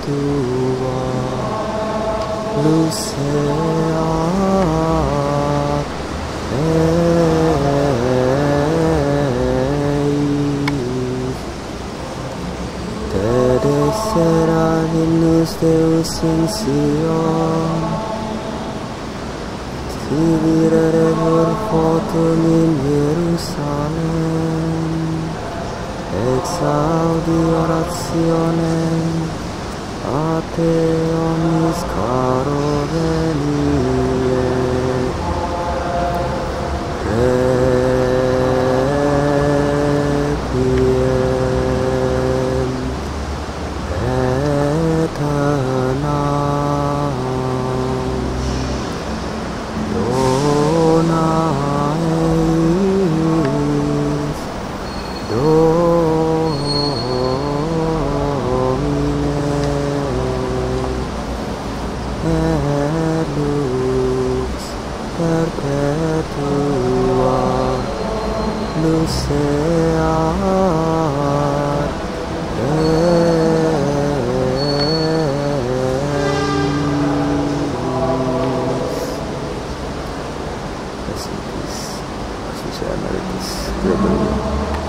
perpetua luce Resplandecerá en luz Deus in Sion. Tivirere fotum in Jerusalem Exaudi orationem a te omnis Rest in peace, Asociated Emeritus Gregory